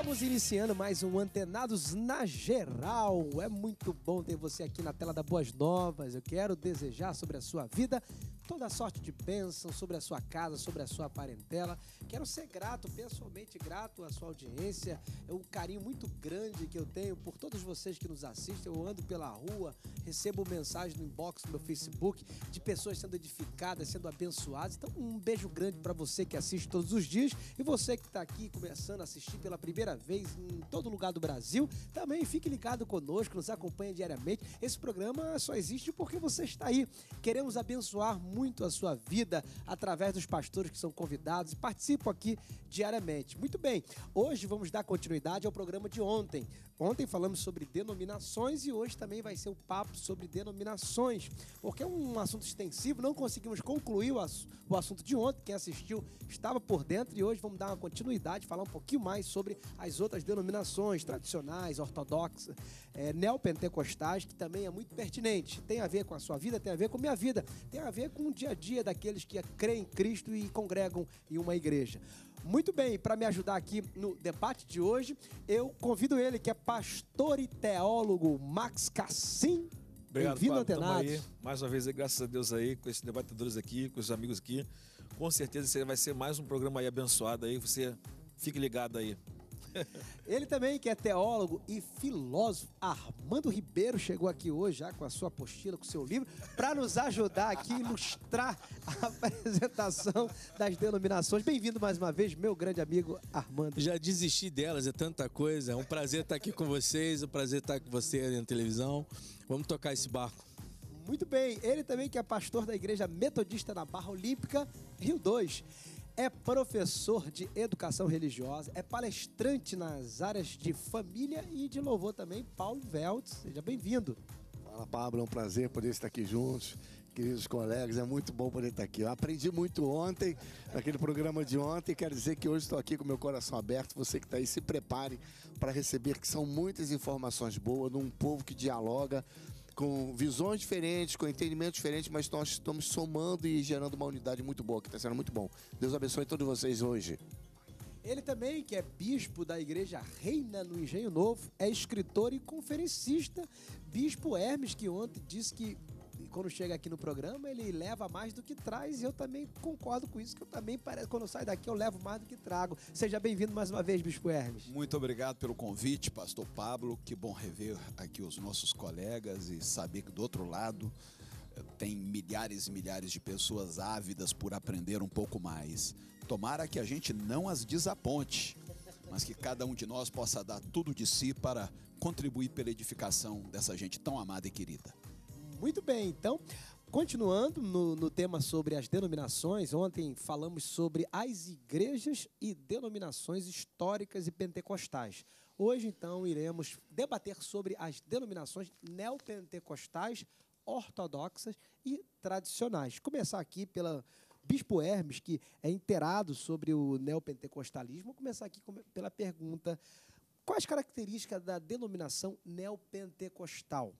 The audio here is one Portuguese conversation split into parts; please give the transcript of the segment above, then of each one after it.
Estamos iniciando mais um Antenados na Geral. É muito bom ter você aqui na tela da Boas Novas. Eu quero desejar sobre a sua vida toda sorte de bênção sobre a sua casa, sobre a sua parentela. Quero ser grato, pessoalmente grato à sua audiência. É um carinho muito grande que eu tenho por todos vocês que nos assistem. Eu ando pela rua, recebo mensagens no inbox do meu Facebook de pessoas sendo edificadas, sendo abençoadas. Então, um beijo grande para você que assiste todos os dias e você que está aqui começando a assistir pela primeira vez em todo lugar do Brasil. Também fique ligado conosco, nos acompanhe diariamente. Esse programa só existe porque você está aí. Queremos abençoar muito muito a sua vida através dos pastores que são convidados e participam aqui diariamente. Muito bem, hoje vamos dar continuidade ao programa de ontem. Ontem falamos sobre denominações e hoje também vai ser o papo sobre denominações, porque é um assunto extensivo, não conseguimos concluir o assunto de ontem. Quem assistiu estava por dentro e hoje vamos dar uma continuidade, falar um pouquinho mais sobre as outras denominações tradicionais, ortodoxas, é, neopentecostais, que também é muito pertinente. Tem a ver com a sua vida, tem a ver com a minha vida, tem a ver com o dia a dia daqueles que creem em Cristo e congregam em uma igreja. Muito bem, para me ajudar aqui no debate de hoje, eu convido ele, que é pastor e teólogo Max Cassim. Bem-vindo, Antenados. Mais uma vez, graças a Deus aí, com esses debatedores aqui, com os amigos aqui. Com certeza vai ser mais um programa aí abençoado aí. Você fique ligado aí. Ele também, que é teólogo e filósofo, Armando Ribeiro, chegou aqui hoje já com a sua apostila, com o seu livro, para nos ajudar aqui a ilustrar a apresentação das denominações. Bem-vindo mais uma vez, meu grande amigo Armando. Já desisti delas, é tanta coisa. É um prazer estar aqui com vocês, é um prazer estar com você na televisão. Vamos tocar esse barco. Muito bem, ele também que é pastor da Igreja Metodista na Barra Olímpica, Rio 2 é professor de educação religiosa, é palestrante nas áreas de família e de louvor também, Paulo Veltz. Seja bem-vindo. Fala, Pablo, é um prazer poder estar aqui juntos. Queridos colegas, é muito bom poder estar aqui. Eu aprendi muito ontem, naquele programa de ontem, quero dizer que hoje estou aqui com meu coração aberto. Você que está aí, se prepare para receber, que são muitas informações boas, num povo que dialoga com visões diferentes, com entendimento diferente, mas nós estamos somando e gerando uma unidade muito boa, que está sendo muito bom. Deus abençoe todos vocês hoje. Ele também, que é bispo da igreja Reina no Engenho Novo, é escritor e conferencista. Bispo Hermes, que ontem disse que quando chega aqui no programa, ele leva mais do que traz. E eu também concordo com isso, que eu também, quando eu saio daqui, eu levo mais do que trago. Seja bem-vindo mais uma vez, Bispo Hermes. Muito obrigado pelo convite, Pastor Pablo. Que bom rever aqui os nossos colegas e saber que do outro lado eh, tem milhares e milhares de pessoas ávidas por aprender um pouco mais. Tomara que a gente não as desaponte, mas que cada um de nós possa dar tudo de si para contribuir pela edificação dessa gente tão amada e querida. Muito bem, então, continuando no, no, tema sobre as denominações, ontem falamos sobre as igrejas e denominações históricas e pentecostais. Hoje, então, iremos debater sobre as denominações neopentecostais, ortodoxas e tradicionais. Começar aqui pela Bispo Hermes, que é inteirado sobre o neopentecostalismo. Vou começar aqui pela pergunta: quais características da denominação neopentecostal?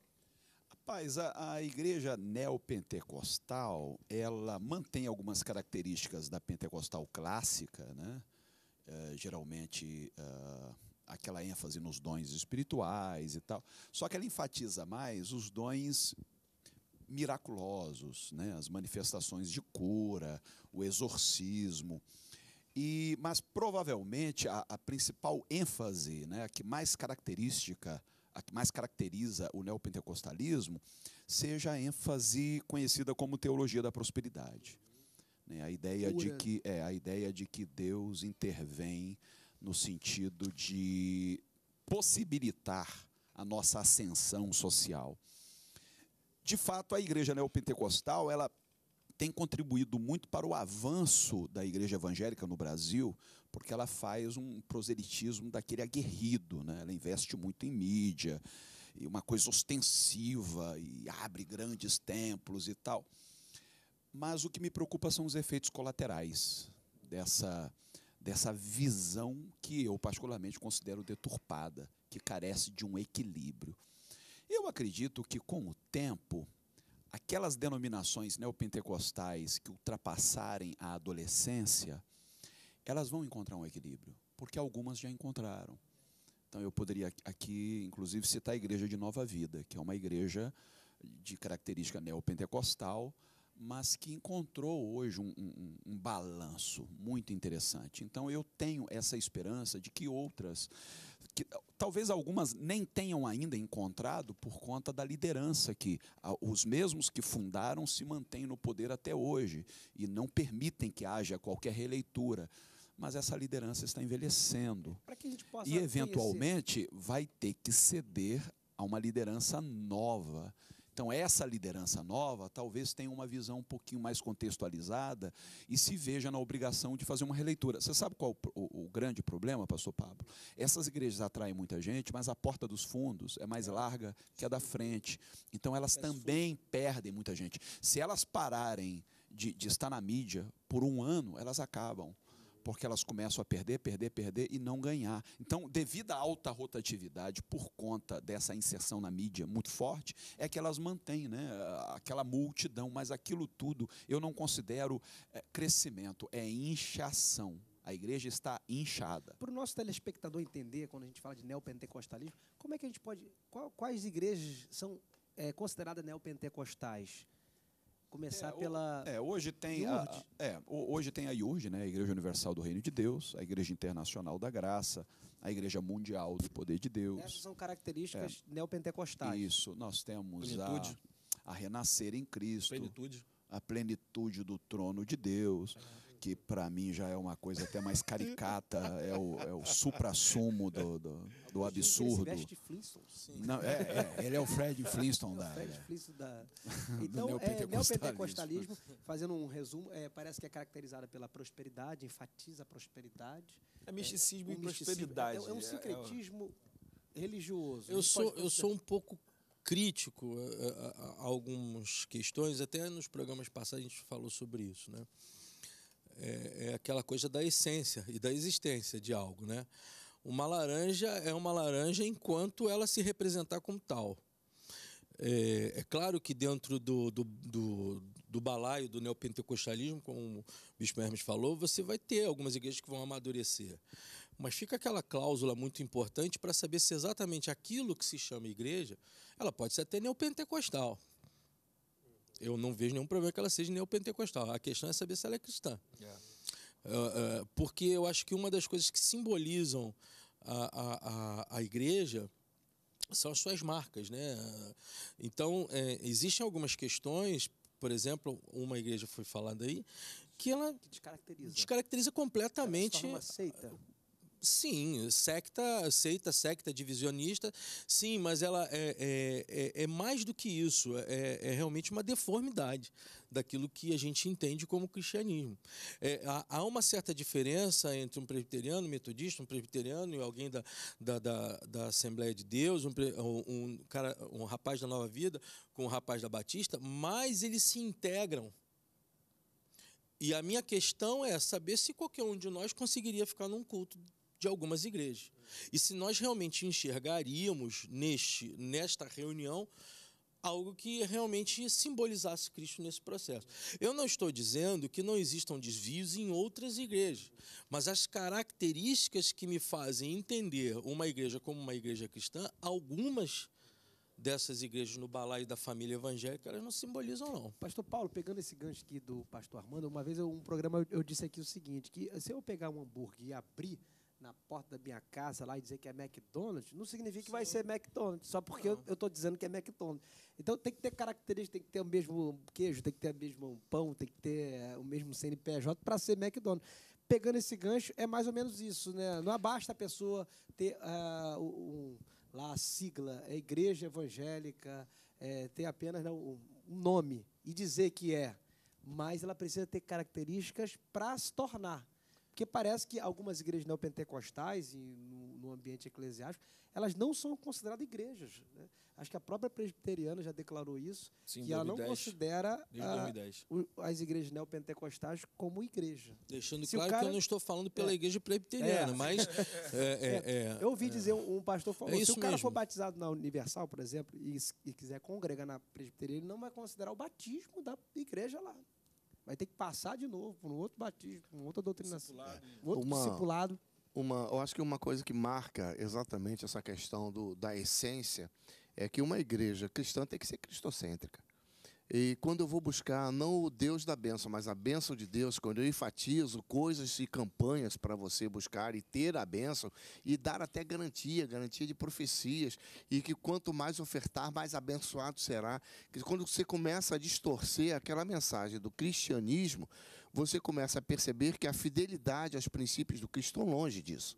Rapaz, a, a igreja neopentecostal, ela mantém algumas características da pentecostal clássica, né? É, geralmente é, aquela ênfase nos dons espirituais e tal. Só que ela enfatiza mais os dons miraculosos, né? as manifestações de cura, o exorcismo. E, mas provavelmente a, a principal ênfase, né, a que mais característica a que mais caracteriza o neopentecostalismo, seja a ênfase conhecida como teologia da prosperidade. Né? A, ideia de que, é, a ideia de que Deus intervém no sentido de possibilitar a nossa ascensão social. De fato, a igreja neopentecostal, ela tem contribuído muito para o avanço da igreja evangélica no Brasil, porque ela faz um proselitismo daquele aguerrido, né? ela investe muito em mídia, e uma coisa ostensiva, e abre grandes templos e tal. Mas o que me preocupa são os efeitos colaterais dessa, dessa visão que eu particularmente considero deturpada, que carece de um equilíbrio. Eu acredito que com o tempo aquelas denominações neopentecostais que ultrapassarem a adolescência, elas vão encontrar um equilíbrio, porque algumas já encontraram. Então eu poderia aqui, inclusive, citar a Igreja de Nova Vida, que é uma igreja de característica neopentecostal, mas que encontrou hoje um, um, um, balanço muito interessante. Então eu tenho essa esperança de que outras, que, talvez algumas nem tenham ainda encontrado por conta da liderança que os mesmos que fundaram se mantêm no poder até hoje e não permitem que haja qualquer releitura. Mas essa liderança está envelhecendo. e, eventualmente, conhecer. vai ter que ceder a uma liderança nova então, essa liderança nova talvez tenha uma visão um pouquinho mais contextualizada e se veja na obrigação de fazer uma releitura. Você sabe qual o, o, grande problema, pastor Pablo? Essas igrejas atraem muita gente, mas a porta dos fundos é mais larga que a da frente. Então, elas também perdem muita gente. Se elas pararem de, de estar na mídia por um ano, elas acabam porque elas começam a perder, perder, perder e não ganhar. Então, devido à alta rotatividade, por conta dessa inserção na mídia muito forte, é que elas mantêm né, aquela multidão, mas aquilo tudo eu não considero é, crescimento, é inchação. A igreja está inchada. Para o nosso telespectador entender, quando a gente fala de neopentecostalismo, como é que a gente pode. Quais igrejas são é, consideradas neopentecostais? Começar é, pela. É, hoje tem a, é, hoje tem a IURG, né, a Igreja Universal do Reino de Deus, a Igreja Internacional da Graça, a Igreja Mundial do Poder de Deus. Essas são características é. neopentecostais. Isso, nós temos a, a renascer em Cristo, plenitude. a plenitude do trono de Deus que para mim já é uma coisa até mais caricata, é o, é o supra-sumo do, do, do absurdo. Ele de Flintstone. Não, é, é, ele é o Fred Flintstone da... Fred Flintstone da... Então, é, neopentecostalismo, fazendo um resumo, é, parece que é caracterizada pela prosperidade, enfatiza a prosperidade. É misticismo é, e prosperidade. É, é, um é, sincretismo religioso. Eu sou, eu sou um pouco crítico a, a, a, algumas questões, até nos programas passados a gente falou sobre isso, né? É, é aquela coisa da essência e da existência de algo, né? Uma laranja é uma laranja enquanto ela se representar como tal. É, é claro que dentro do, do, do, do, balaio do neopentecostalismo, como o Bispo Hermes falou, você vai ter algumas igrejas que vão amadurecer. Mas fica aquela cláusula muito importante para saber se exatamente aquilo que se chama igreja, ela pode ser até neopentecostal eu não vejo nenhum problema que ela seja neopentecostal. A questão é saber se ela é cristã. Yeah. Uh, uh, porque eu acho que uma das coisas que simbolizam a, a, a, igreja são as suas marcas. Né? Então, é, existem algumas questões, por exemplo, uma igreja foi falada aí, que ela que descaracteriza. descaracteriza completamente. Ela uma seita. Sim, secta, seita, secta divisionista, sim, mas ela é, é, é, é mais do que isso, é, é, realmente uma deformidade daquilo que a gente entende como cristianismo. É, há, há, uma certa diferença entre um presbiteriano, um metodista, um presbiteriano e alguém da, da, da, da Assembleia de Deus, um, um, cara, um rapaz da Nova Vida com um rapaz da Batista, mas eles se integram. E a minha questão é saber se qualquer um de nós conseguiria ficar num culto de algumas igrejas. E se nós realmente enxergaríamos neste, nesta reunião algo que realmente simbolizasse Cristo nesse processo. Eu não estou dizendo que não existam desvios em outras igrejas, mas as características que me fazem entender uma igreja como uma igreja cristã, algumas dessas igrejas no balaio da família evangélica, elas não simbolizam, não. Pastor Paulo, pegando esse gancho aqui do pastor Armando, uma vez eu, um programa eu, disse aqui o seguinte, que se eu pegar um hambúrguer e abrir na porta da minha casa lá e dizer que é McDonald's, não significa que vai ser McDonald's, só porque não. eu estou dizendo que é McDonald's. Então tem que ter características, tem que ter o mesmo queijo, tem que ter o mesmo pão, tem que ter eh, o mesmo CNPJ para ser McDonald's. Pegando esse gancho, é mais ou menos isso, né? Não basta a pessoa ter uh, um, lá a sigla, é Igreja Evangélica, é, ter apenas né, um nome e dizer que é, mas ela precisa ter características para se tornar. Porque parece que algumas igrejas neopentecostais, e no, no ambiente eclesiástico, elas não são consideradas igrejas. Né? Acho que a própria presbiteriana já declarou isso, Sim, que ela não considera a, as igrejas neopentecostais como igreja. Deixando Se claro cara... que eu não estou falando pela é. igreja presbiteriana, é. mas... É, é, é, eu ouvi dizer, um, um pastor falou, se o cara mesmo. for batizado na Universal, por exemplo, e, e quiser congregar na presbiteriana, ele não vai considerar o batismo da igreja lá vai ter que passar de novo por um outro batismo, uma outra doutrinação, um outro uma, discipulado. uma, eu acho que uma coisa que marca exatamente essa questão do, da essência é que uma igreja cristã tem que ser cristocêntrica. E quando eu vou buscar não o Deus da bênção, mas a bênção de Deus, quando eu enfatizo coisas e campanhas para você buscar e ter a bênção e dar até garantia, garantia de profecias, e que quanto mais ofertar, mais abençoado será. Quando você começa a distorcer aquela mensagem do cristianismo, você começa a perceber que a fidelidade aos princípios do Cristo estão longe disso.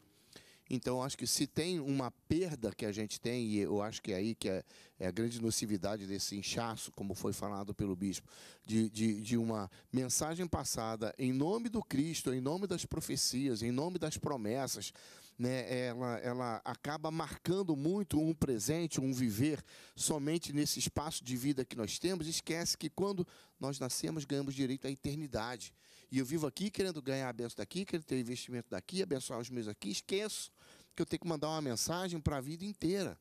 Então, acho que se tem uma perda que a gente tem, e eu acho que é aí que é, é a grande nocividade desse inchaço, como foi falado pelo bispo, de, de, de, uma mensagem passada em nome do Cristo, em nome das profecias, em nome das promessas, né, ela, ela acaba marcando muito um presente, um viver somente nesse espaço de vida que nós temos, esquece que quando nós nascemos, ganhamos direito à eternidade. E eu vivo aqui querendo ganhar a benção daqui, querendo ter investimento daqui, abençoar os meus aqui, esqueço que eu tenho que mandar uma mensagem para a vida inteira.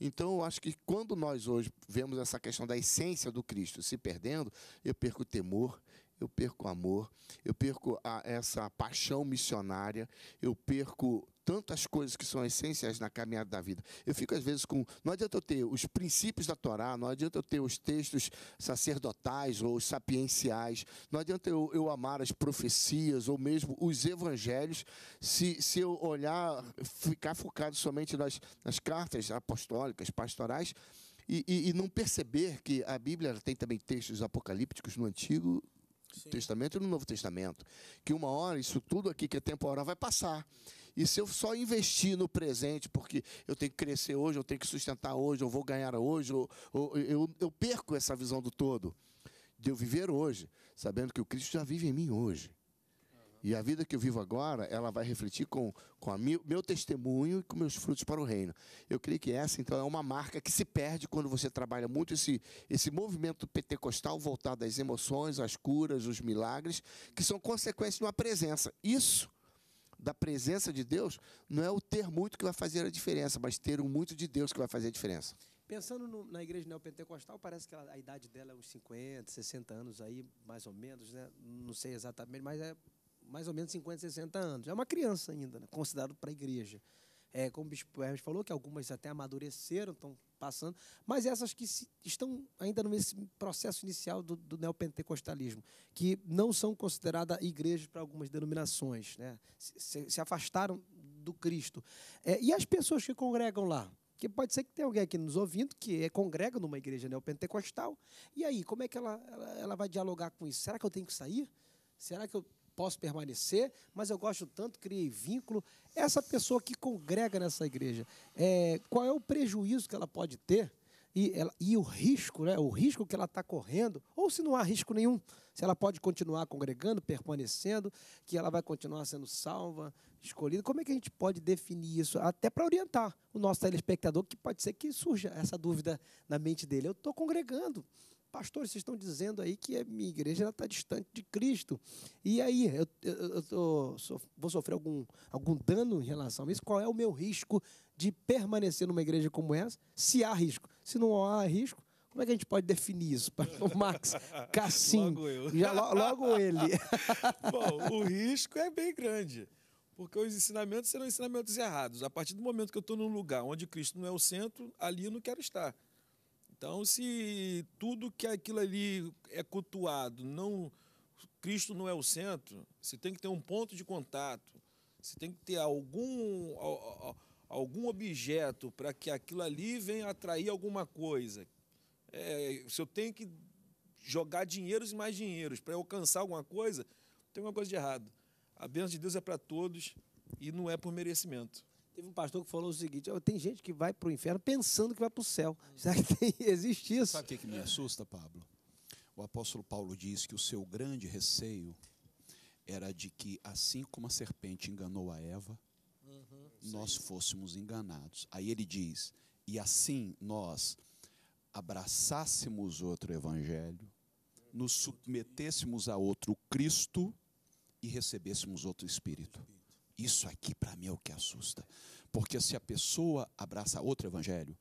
Então, eu acho que quando nós hoje vemos essa questão da essência do Cristo se perdendo, eu perco o temor, eu perco o amor, eu perco a, essa paixão missionária, eu perco tantas coisas que são essenciais na caminhada da vida. Eu fico, às vezes, com. Não adianta eu ter os princípios da Torá, não adianta eu ter os textos sacerdotais ou sapienciais, não adianta eu, eu amar as profecias ou mesmo os evangelhos, se, se eu olhar, ficar focado somente nas, nas cartas apostólicas, pastorais. E, e, e, não perceber que a Bíblia tem também textos apocalípticos no Antigo Sim. Testamento e no Novo Testamento. Que uma hora isso tudo aqui que é temporal vai passar. E se eu só investir no presente, porque eu tenho que crescer hoje, eu tenho que sustentar hoje, eu vou ganhar hoje, ou, ou, eu, eu perco essa visão do todo. De eu viver hoje, sabendo que o Cristo já vive em mim hoje. E a vida que eu vivo agora, ela vai refletir com, com a meu, meu testemunho e com meus frutos para o reino. Eu creio que essa, então, é uma marca que se perde quando você trabalha muito esse, esse movimento pentecostal voltado às emoções, às curas, os milagres, que são consequências de uma presença. Isso, da presença de Deus, não é o ter muito que vai fazer a diferença, mas ter o muito de Deus que vai fazer a diferença. Pensando no, na igreja neopentecostal, parece que ela, a idade dela é uns 50, 60 anos aí, mais ou menos, né? Não sei exatamente, mas é mais ou menos 50, 60 anos. É uma criança ainda, né? considerado para a igreja. É, como o Bispo Hermes falou, que algumas até amadureceram, estão passando, mas essas que se, estão ainda nesse processo inicial do, do neopentecostalismo, que não são consideradas igrejas para algumas denominações, né? se, se afastaram do Cristo. É, e as pessoas que congregam lá? Porque pode ser que tenha alguém aqui nos ouvindo que é, congrega numa igreja neopentecostal, e aí, como é que ela, ela, ela vai dialogar com isso? Será que eu tenho que sair? Será que eu posso permanecer, mas eu gosto tanto, criei vínculo. Essa pessoa que congrega nessa igreja, é, qual é o prejuízo que ela pode ter e, ela, e o risco, né, o risco que ela está correndo, ou se não há risco nenhum, se ela pode continuar congregando, permanecendo, que ela vai continuar sendo salva, escolhida. Como é que a gente pode definir isso? Até para orientar o nosso telespectador, que pode ser que surja essa dúvida na mente dele. Eu estou congregando, pastor, vocês estão dizendo aí que a minha igreja está distante de Cristo. E aí, eu, eu, eu tô, vou sofrer algum, algum dano em relação a isso? Qual é o meu risco de permanecer numa igreja como essa? Se há risco. Se não há risco, como é que a gente pode definir isso? O Max Cassim. logo eu. Já, logo ele. Bom, o risco é bem grande. Porque os ensinamentos serão ensinamentos errados. A partir do momento que eu estou num lugar onde Cristo não é o centro, ali eu não quero estar. Então, se tudo que aquilo ali é cultuado, não Cristo não é o centro, você tem que ter um ponto de contato, você tem que ter algum, algum objeto para que aquilo ali venha atrair alguma coisa. É, se eu tenho que jogar dinheiros e mais dinheiros para alcançar alguma coisa, tem alguma coisa de errado. A bênção de Deus é para todos e não é por merecimento. Teve um pastor que falou o seguinte: tem gente que vai para o inferno pensando que vai para o céu. Será que tem, existe isso? Sabe o que, que me assusta, Pablo? O apóstolo Paulo diz que o seu grande receio era de que, assim como a serpente enganou a Eva, uhum, nós fôssemos enganados. Aí ele diz: e assim nós abraçássemos outro evangelho, nos submetêssemos a outro Cristo e recebêssemos outro Espírito. Isso aqui para mim é o que assusta. Porque se a pessoa abraça outro evangelho,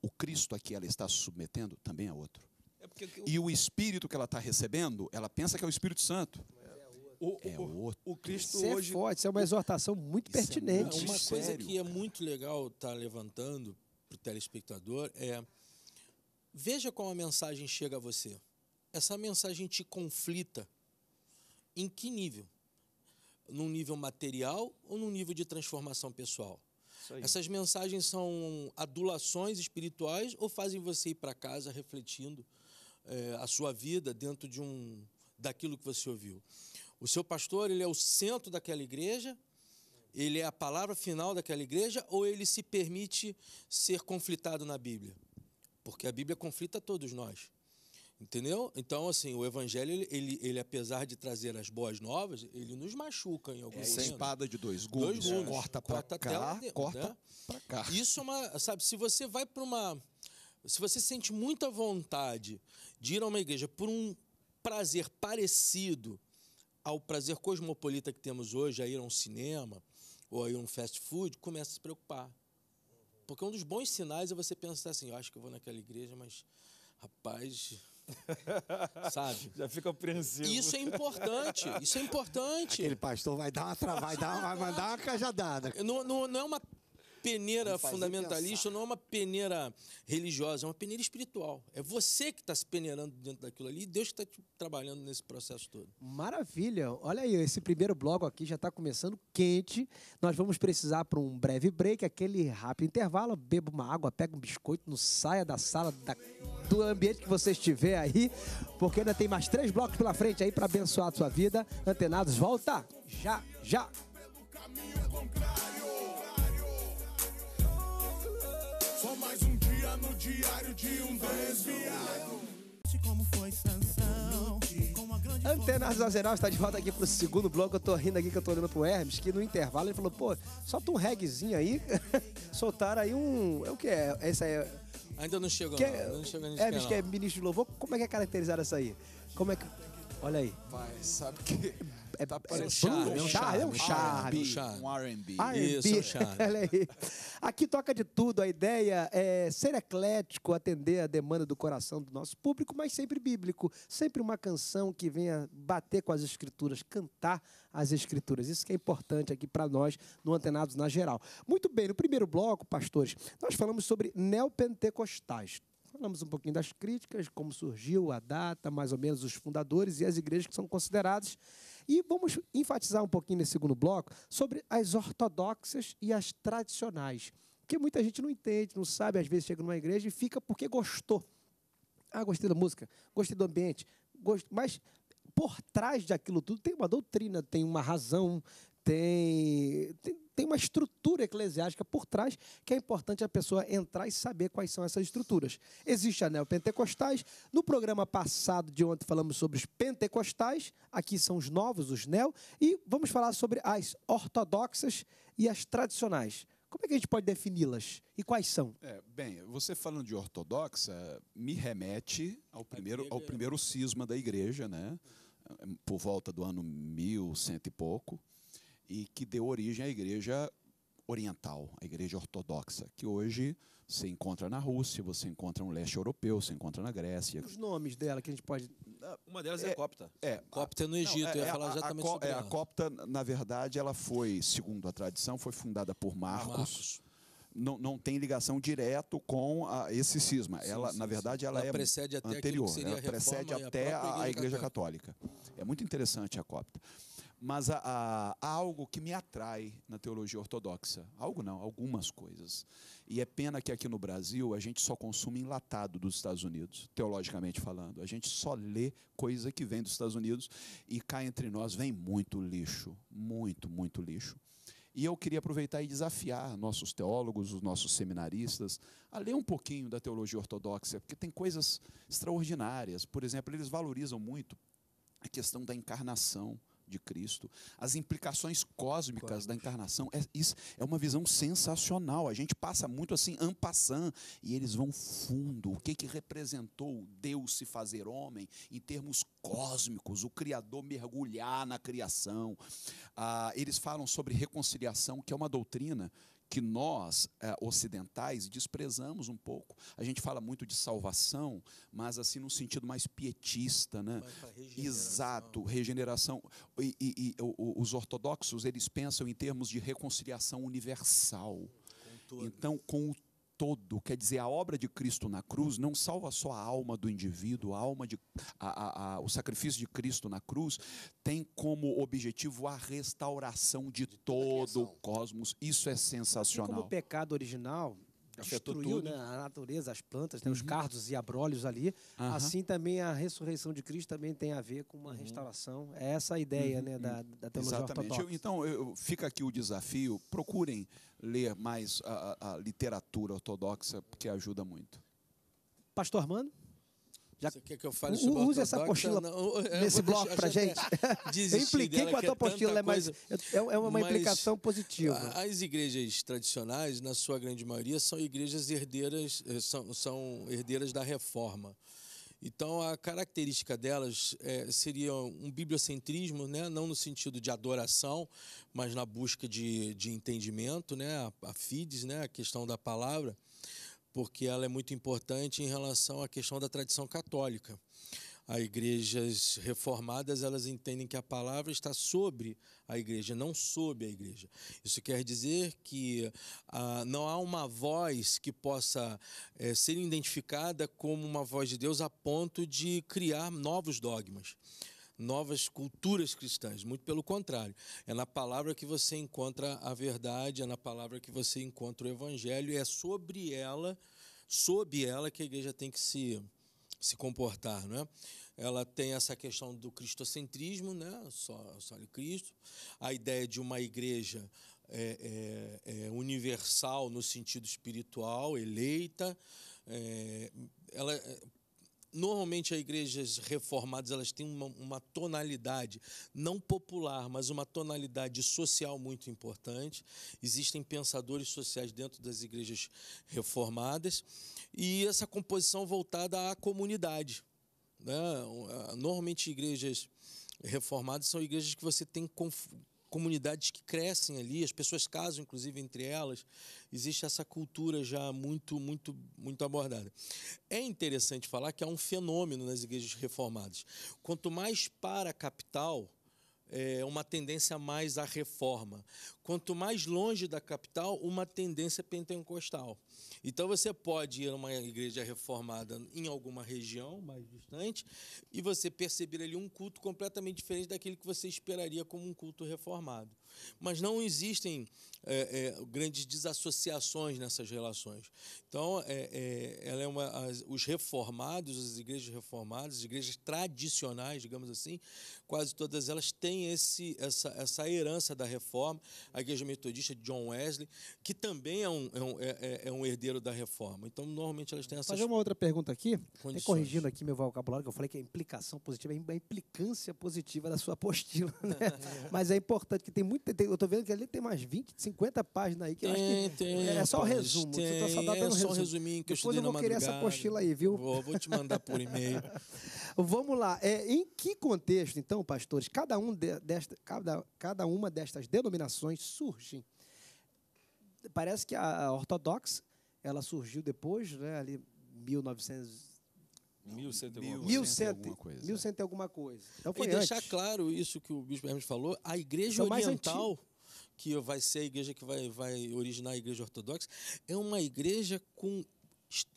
o Cristo a que ela está se submetendo também é outro. É eu... E o Espírito que ela está recebendo, ela pensa que é o Espírito Santo. É O, é o, outro. o Cristo Isso é hoje. forte, isso é uma exortação muito Isso é pertinente. muito Uma coisa sério, que é cara. muito legal estar levantando para o telespectador é veja como a mensagem chega a você. Essa mensagem te conflita em que nível? Num nível material ou num nível de transformação pessoal? Essas mensagens são adulações espirituais ou fazem você ir para casa refletindo eh, a sua vida dentro de um daquilo que você ouviu? O seu pastor ele é o centro daquela igreja, ele é a palavra final daquela igreja ou ele se permite ser conflitado na Bíblia? Porque a Bíblia conflita todos nós. Entendeu? Então, assim, o Evangelho, ele, ele, ele, apesar de trazer as boas novas, ele nos machuca em alguns Essa momentos. espada de dois Dois gumes, gumes. corta pra Corta cá, dentro, corta né? pra cá. Isso é uma, sabe, se você vai para uma, se você sente muita vontade de ir a uma igreja por um prazer parecido ao prazer cosmopolita que temos hoje, a ir a um cinema ou a ir a um fast food, começa a se preocupar. Porque um dos bons sinais é você pensar assim, eu acho que eu vou naquela igreja, mas rapaz, sabe? Já fica apreensivo. Isso é importante, isso é importante. Aquele pastor vai dar uma tra... vai, vai mandar uma cajadada. Não, não, não é uma peneira fundamentalista, não é uma peneira religiosa, é uma peneira espiritual. É você que está se peneirando dentro daquilo ali e Deus que está trabalhando nesse processo todo. Maravilha. Olha aí, esse primeiro bloco aqui já está começando quente. Nós vamos precisar para um breve break, aquele rápido intervalo. Beba uma água, pega um biscoito, não saia da sala, da- do ambiente que você estiver aí, porque ainda tem mais três blocos pela frente aí para abençoar a sua vida. Antenados, volta já, já. No diário de um desviado. Como foi Sansão? Está de volta aqui pro segundo bloco. Eu tô rindo aqui que eu tô olhando pro Hermes, que no intervalo ele falou, pô, solta um reggaezinho aí. Soltaram aí um. É o que é? Essa é. Ainda não chegou, Que não. é, Ainda não chegou nesse Hermes, canal. que é ministro de louvor. Como é que é caracterizado essa aí? Como é que. Olha aí. Mas sabe que É, Tá é parecendo charme, blues, é um charme, é um charme, charme. um R&B. R&B. Isso, é um charme. Olha aí. Aqui toca de tudo. A ideia é ser eclético, atender a demanda do coração do nosso público, mas sempre bíblico. Sempre uma canção que venha bater com as escrituras, cantar as escrituras. Isso que é importante aqui para nós no Antenados na Geral. Muito bem, no primeiro bloco, pastores, nós falamos sobre neopentecostais. Falamos um pouquinho das críticas, como surgiu a data, mais ou menos os fundadores e as igrejas que são consideradas. E vamos enfatizar um pouquinho nesse segundo bloco sobre as ortodoxas e as tradicionais. Que muita gente não entende, não sabe, às vezes chega numa igreja e fica porque gostou. Ah, gostei da música, gostei do ambiente, gost... mas por trás daquilo tudo tem uma doutrina, tem uma razão, tem, tem, tem uma estrutura eclesiástica por trás que é importante a pessoa entrar e saber quais são essas estruturas. Existe a neopentecostais. No programa passado de ontem falamos sobre os pentecostais, aqui são os novos, os neo, e vamos falar sobre as ortodoxas e as tradicionais. Como é que a gente pode defini-las e quais são? É, bem, você falando de ortodoxa, me remete ao primeiro, ao primeiro cisma da igreja, né? por volta do ano 1100 e pouco, e que deu origem à igreja oriental, a igreja ortodoxa, que hoje você encontra na Rússia, você encontra no leste europeu, você encontra na Grécia. Os nomes dela que a gente pode. Uma delas é, copta. É, Copta no Egito, eu ia falar a- a, exatamente co- sobre é, a ela. copta, na verdade, ela foi, segundo a tradição, foi fundada por Marcos. Marcos. Não, não tem ligação direto com a- esse cisma. ela, sim, na sim. verdade, ela, Ela é precede até anterior. seria ela a precede e a até própria a, a Igreja Igreja Católica. É muito interessante a copta. Mas há, há- há algo que me atrai na teologia ortodoxa. Algo não, algumas coisas. E é pena que aqui no Brasil a gente só consome enlatado dos Estados Unidos, teologicamente falando. A gente só lê coisa que vem dos Estados Unidos e cá entre nós vem muito lixo, muito, muito lixo. E eu queria aproveitar e desafiar nossos teólogos, os nossos seminaristas, a ler um pouquinho da teologia ortodoxa, porque tem coisas extraordinárias. Por exemplo, eles valorizam muito a questão da encarnação de Cristo, as implicações cósmicas da encarnação. É, isso é uma visão sensacional. A gente passa muito assim, en passant, e eles vão fundo. O que, que representou Deus se fazer homem em termos cósmicos, o Criador mergulhar na criação. Ah, eles falam sobre reconciliação, que é uma doutrina que nós, eh, ocidentais, desprezamos um pouco. A gente fala muito de salvação, mas assim num sentido mais pietista, né? Regeneração. Exato, regeneração. E, e- e os ortodoxos, eles pensam em termos de reconciliação universal. todo. Então, com o todo, quer dizer, a obra de Cristo na cruz não salva só a alma do indivíduo, a alma de, a- a- a- o sacrifício de Cristo na cruz tem como objetivo a restauração de, todo o cosmos. Isso é Assim como sensacional. o pecado original destruiu né, a natureza, as plantas, né, os cardos e abrolhos ali, Aham. assim também a ressurreição de Cristo também tem a ver com uma restauração. É essa a ideia né, da, da teologia Exatamente. Ortodoxa. então, eu- fica aqui o desafio: procurem ler mais a- a literatura ortodoxa, porque ajuda muito. Pastor Armando, Já- Você quer que eu fale sobre a use essa apostila Não, nesse bloco já gente. eu impliquei com a tua é tanta apostila, é coisa. é é uma Mas, implicação positiva. As igrejas tradicionais, na sua grande maioria, são igrejas herdeiras, eh, são, são herdeiras da reforma. Então, a característica delas eh, seria um bibliocentrismo, né? não no sentido de adoração, mas na busca de, de entendimento, né? a, a fides, né? a questão da palavra, porque ela é muito importante em relação à questão da tradição católica. As igrejas reformadas, elas entendem que a palavra está sobre a igreja, não sob a igreja. Isso quer dizer que ah, não há uma voz que possa eh, ser identificada como uma voz de Deus a ponto de criar novos dogmas, novas culturas cristãs. Muito pelo contrário. É na palavra que você encontra a verdade, é na palavra que você encontra o evangelho, e é sobre ela, sob ela, que a igreja tem que se se comportar, não é? Ela tem essa questão do cristocentrismo, né? Só, só em Cristo. A ideia de uma igreja é, é, é universal no sentido espiritual, eleita. É, ela, normalmente as igrejas reformadas elas têm uma, uma tonalidade não popular, mas uma tonalidade social muito importante. Existem pensadores sociais dentro das igrejas reformadas e essa composição voltada à comunidade. Né? Normalmente igrejas reformadas são igrejas que você tem comunidades que crescem ali, as pessoas casam inclusive entre elas. Existe essa cultura já muito muito muito abordada. É interessante falar que há um fenômeno nas igrejas reformadas. Quanto mais para a capital, é uma tendência mais à reforma. Quanto mais longe da capital, uma tendência pentecostal. Então você pode ir a uma igreja reformada em alguma região mais distante e você perceber ali um culto completamente diferente daquele que você esperaria como um culto reformado. Mas não existem é, é, grandes desassociações nessas relações. Então, é, é, ela é uma, as- os reformados, as igrejas reformadas, as igrejas tradicionais, digamos assim, quase todas elas têm esse, essa, essa herança da reforma. A igreja metodista de John Wesley, que também é um, é um, é- é- é um herdeiro da reforma. Então, normalmente elas têm essas Fazer uma outra pergunta aqui, corrigindo aqui meu vocabulário, que eu falei que é implicação positiva, é a implicância positiva da sua apostila, né? Mas é importante que tem muito, tem- eu tô vendo que ali tem mais 20, 50 páginas aí, que eu acho Tem, que tem, é só o resumo, você tá só tem. dando é um só um resumo. resuminho que eu Depois estudei eu vou querer essa apostila aí, viu? Vou, vou te mandar por e-mail. Vamos lá. É, em que contexto, então, pastores, cada, um de- desta, cada, cada uma destas denominações surgem? Parece que a, a ortodoxa ela surgiu depois, né, ali 1900, 1100 Mil- alguma coisa. 1100, alguma coisa. 1100 e alguma coisa. Então foi e deixar antes. claro isso que o Bispo Hermes falou, a igreja mais oriental, que vai ser a igreja que vai, vai originar a igreja ortodoxa, é uma igreja com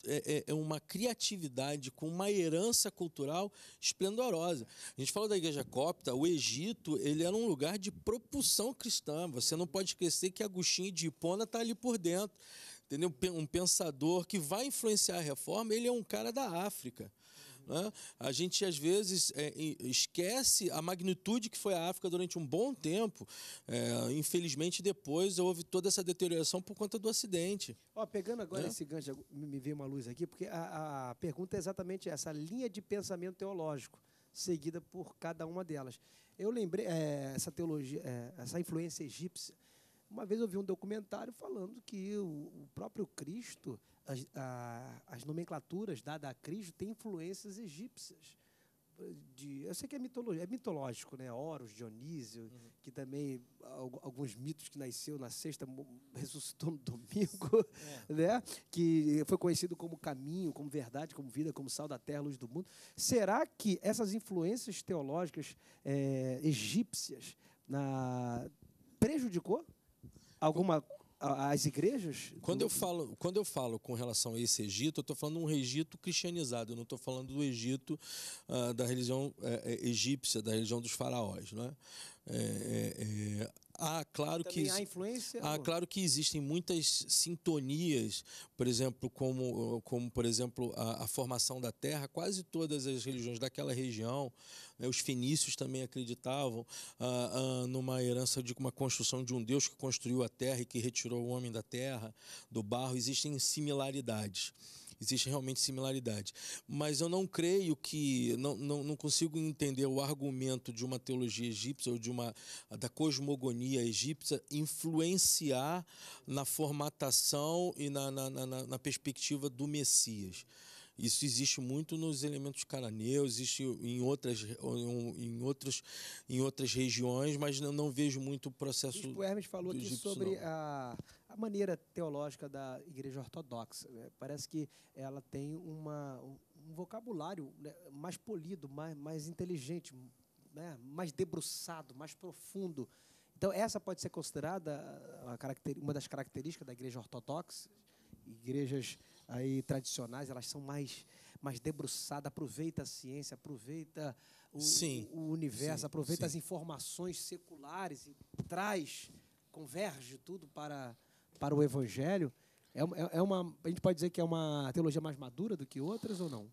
é, é- é uma criatividade, com uma herança cultural esplendorosa. A gente fala da igreja copta, o Egito, ele era um lugar de propulsão cristã. Você não pode esquecer que Agostinho de Hipona está ali por dentro. Entendeu? Um pensador que vai influenciar a reforma, ele é um cara da África. né? A gente, às vezes, é, esquece a magnitude que foi a África durante um bom tempo. É, infelizmente, depois houve toda essa deterioração por conta do acidente. Ó, pegando agora É. esse gancho, me veio uma luz aqui, porque a, a pergunta é exatamente essa, linha de pensamento teológico, seguida por cada uma delas. Eu lembrei, é, essa teologia, é, essa influência egípcia, uma vez eu vi um documentário falando que o, próprio Cristo, as, a- as nomenclaturas dadas a Cristo têm influências egípcias. de. Eu sei que é, mitologia, é mitológico, né? Horus, Dionísio, Uhum. que também. al- Alguns mitos que nasceu na sexta, ressuscitou no domingo, É. né? Que foi conhecido como caminho, como verdade, como vida, como sal da terra, luz do mundo. Será que essas influências teológicas eh, egípcias na, prejudicou alguma as igrejas? Quando do- eu falo, quando eu falo com relação a esse Egito, eu estou falando um Egito cristianizado, eu não estou falando do Egito ah, da religião eh, egípcia, da religião dos faraós. Não é? É, é, há, claro que. Há influência? Ah, ou- claro que existem muitas sintonias, por exemplo, como, como por exemplo, a, a formação da terra, quase todas as religiões daquela região, né, os fenícios também acreditavam ah, ah, numa herança de uma construção de um Deus que construiu a terra e que retirou o homem da terra, do barro, existem similaridades. Existem realmente similaridades. Mas eu não creio que. Não, não, não consigo entender o argumento de uma teologia egípcia ou de uma da cosmogonia egípcia influenciar na formatação e na, na, na, na- perspectiva do Messias. Isso existe muito nos elementos cananeus, existe em outras, em outras, em outras regiões, mas não, não vejo muito o O processo. Bispo Hermes falou aqui sobre não. a, a maneira teológica da igreja ortodoxa. né? Parece que ela tem uma, um vocabulário né, mais polido, mais, mais inteligente, né, mais debruçado, mais profundo. Então, essa pode ser considerada uma das características da igreja ortodoxa. Igrejas aí tradicionais, elas são mais, mais debruçadas, aproveita a ciência, aproveita o, Sim, o universo, sim, aproveita sim. as informações seculares e traz, converge tudo para, para o evangelho. É, é, é uma, a gente pode dizer que é uma teologia mais madura do que outras ou não?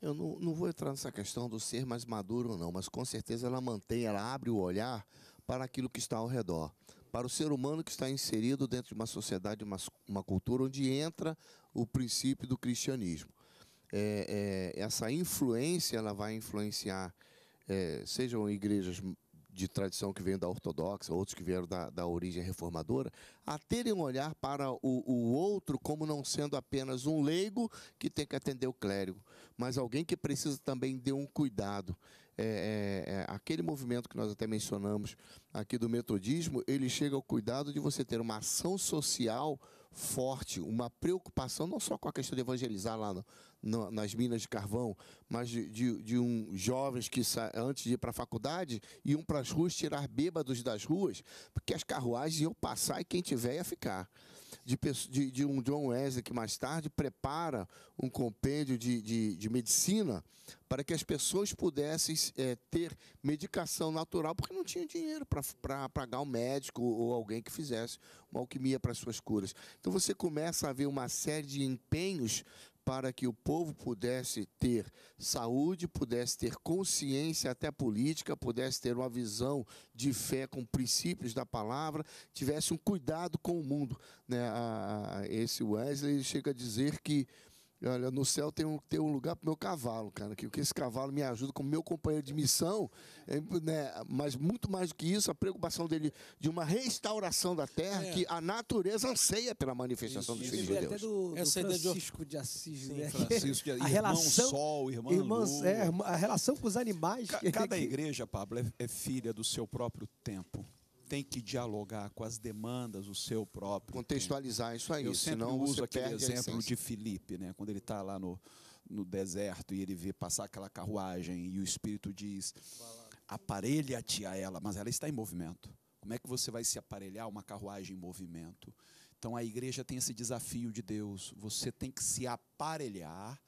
Eu não, não vou entrar nessa questão do ser mais maduro ou não, mas com certeza ela mantém, ela abre o olhar para aquilo que está ao redor. Para o ser humano que está inserido dentro de uma sociedade, uma, uma cultura onde entra o princípio do cristianismo. É, é, essa influência ela vai influenciar, é, sejam igrejas de tradição que vêm da ortodoxa, outros que vieram da, da origem reformadora, a terem um olhar para o, o outro como não sendo apenas um leigo que tem que atender o clérigo, mas alguém que precisa também de um cuidado. É, é, é, aquele movimento que nós até mencionamos aqui do metodismo, ele chega ao cuidado de você ter uma ação social forte, uma preocupação não só com a questão de evangelizar lá no- no- nas minas de carvão, mas de, de, de um jovens que antes de ir para a faculdade iam para as ruas tirar bêbados das ruas, porque as carruagens iam passar e quem tiver ia ficar. De, de, de um John Wesley que mais tarde prepara um compêndio de, de, de medicina para que as pessoas pudessem eh, ter medicação natural, porque não tinha dinheiro para pagar um médico ou alguém que fizesse uma alquimia para as suas curas. Então você começa a ver uma série de empenhos para que o povo pudesse ter saúde, pudesse ter consciência até política, pudesse ter uma visão de fé com princípios da palavra, tivesse um cuidado com o mundo. Né? Esse Wesley chega a dizer que Olha, no céu tem um, tem um lugar para o meu cavalo, cara, que, que esse cavalo me ajuda como meu companheiro de missão, é, né, mas muito mais do que isso, a preocupação dele de uma restauração da terra, É. que a natureza anseia pela manifestação Isso, dos isso. filhos de Lembrei até Deus. do, do Essa Francisco de Assis, Sim, né? Francisco, de- a irmão relação, sol, irmã irmãs, lua. é, a relação com os animais. Ca- que- Cada que- igreja, Pablo, é, é filha do seu próprio tempo. Tem que dialogar com as demandas do seu próprio. Contextualizar isso aí, Eu sempre senão uso aquele exemplo de Filipe, né? quando ele está lá no, no deserto e ele vê passar aquela carruagem e o Espírito diz: aparelha-te a ela, mas ela está em movimento. Como é que você vai se aparelhar uma carruagem em movimento? Então a igreja tem esse desafio de Deus. Você tem que se aparelhar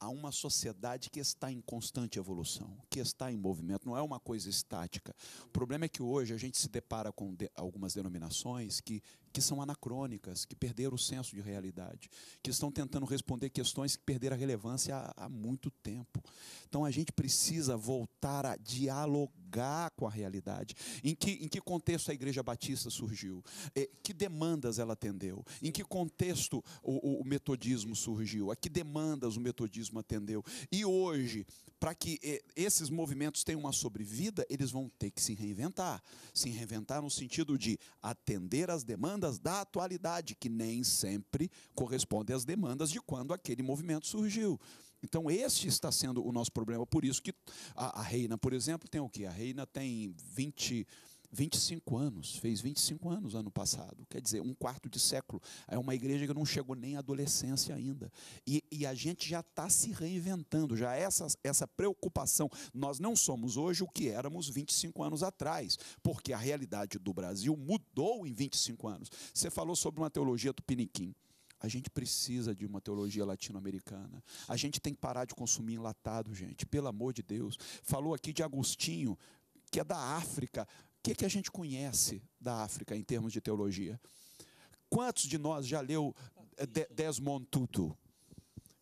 a uma sociedade que está em constante evolução, que está em movimento, não é uma coisa estática. O problema é que hoje a gente se depara com de- algumas denominações que, que são anacrônicas, que perderam o senso de realidade, que estão tentando responder questões que perderam a relevância há, há muito tempo. Então a gente precisa voltar a dialogar com a realidade. Em que, em que contexto a Igreja Batista surgiu? Eh, que demandas ela atendeu? Em que contexto o, o- o metodismo surgiu? A que demandas o metodismo atendeu? E hoje, para que eh, esses movimentos tenham uma sobrevida, eles vão ter que se reinventar. Se reinventar no sentido de atender às demandas da atualidade, que nem sempre correspondem às demandas de quando aquele movimento surgiu. Então, este está sendo o nosso problema. Por isso que a, a Reina, por exemplo, tem o quê? A Reina tem 20, 25 anos, fez 25 anos ano passado. Quer dizer, um quarto de século. É uma igreja que não chegou nem à adolescência ainda. E, e a gente já está se reinventando, já essa, essa preocupação. Nós não somos hoje o que éramos 25 anos atrás, porque a realidade do Brasil mudou em 25 anos. Você falou sobre uma teologia tupiniquim. A gente precisa de uma teologia latino-americana. A gente tem que parar de consumir enlatado, gente. Pelo amor de Deus. Falou aqui de Agostinho, que é da África. Que, que a gente conhece da África em termos de teologia? Quantos de nós já leu eh, De- Desmond Tutu?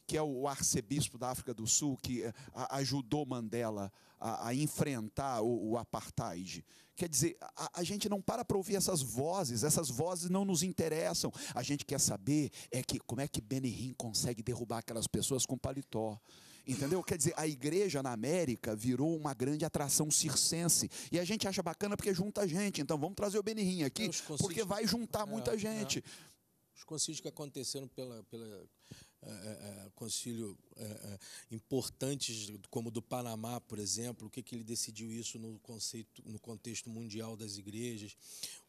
que é o arcebispo da África do Sul, que eh, ajudou Mandela a, a enfrentar o, o apartheid. Quer dizer, a, a gente não para para ouvir essas vozes, essas vozes não nos interessam. A gente quer saber é que como é que Benihim consegue derrubar aquelas pessoas com paletó. Entendeu? Quer dizer, a igreja na América virou uma grande atração circense. E a gente acha bacana porque junta gente. Então vamos trazer o Benihim aqui, É, porque vai juntar muita É, é. gente. Os concílios que aconteceram pela, pela é, é, é, concílio é, é, importantes, como o do Panamá, por exemplo, o que, que ele decidiu isso no conceito, no contexto mundial das igrejas,